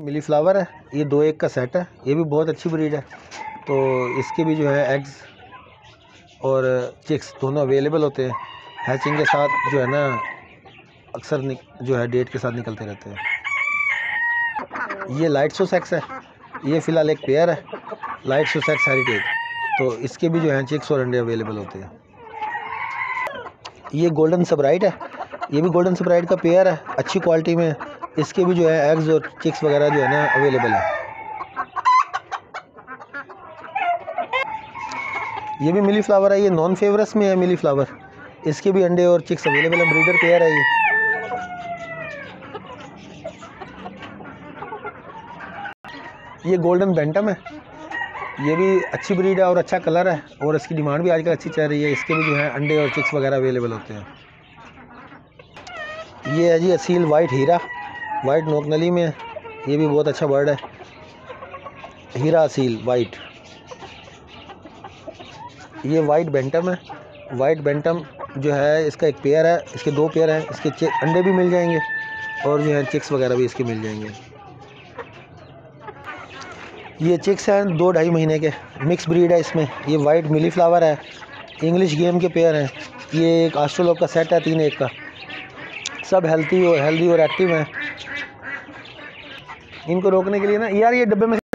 मिली fleur है, ये दो एक का सेट है, ये भी बहुत अच्छी ब्रीड है। तो इसके भी जो है एग्स और चिक्स दोनों अवेलेबल होते हैं। हैचिंग के साथ जो है ना, अक्सर जो है डेट के साथ निकलते रहते हैं। ये लाइट सो सेक्स है, ये फ़िलहाल एक पेयर है लाइट सो सेक्स हेरिटेज तो इसके भी जो है चिक्स और अंडे अवेलेबल होते हैं। ये गोल्डन सबराइट है, ये भी गोल्डन सबराइट का पेयर है, अच्छी क्वालिटी में इसके भी जो है एग्स और चिक्स वगैरह जो है ना अवेलेबल है। ये भी मिली फ्लावर है, ये नॉन फेवरस में है मिली फ्लावर इसके भी अंडे और चिक्स अवेलेबल है ब्रीडर पेयर है ये। ये गोल्डन बेंटम है। ये भी अच्छी ब्रीड है और अच्छा कलर है और इसकी डिमांड भी आजकल अच्छी चल रही है। इसके भी जो है अंडे और चिक्स वगैरह अवेलेबल होते हैं। ये है जी असील वाइट हीरा। वाइट नोकनली में ये भी बहुत अच्छा बर्ड है। हीरा सील वाइट ये वाइट बेंटम है। वाइट बेंटम जो है, इसका एक पेयर है। इसके दो पेयर हैं। इसके अंडे भी मिल जाएँगे। और जो है चिक्स वगैरह भी इसके मिल जाएँगे। ये चिक्स हैं दो ढाई महीने के। मिक्स ब्रीड है इसमें। ये वाइट मिली फ्लावर है। इंग्लिश गेम के पेयर हैं। ये एक आस्ट्रोलोप का सेट है, तीन एक का। सब हेल्थी और हेल्दी और एक्टिव हैं। इनको रोकने के लिए ना यार ये डब्बे में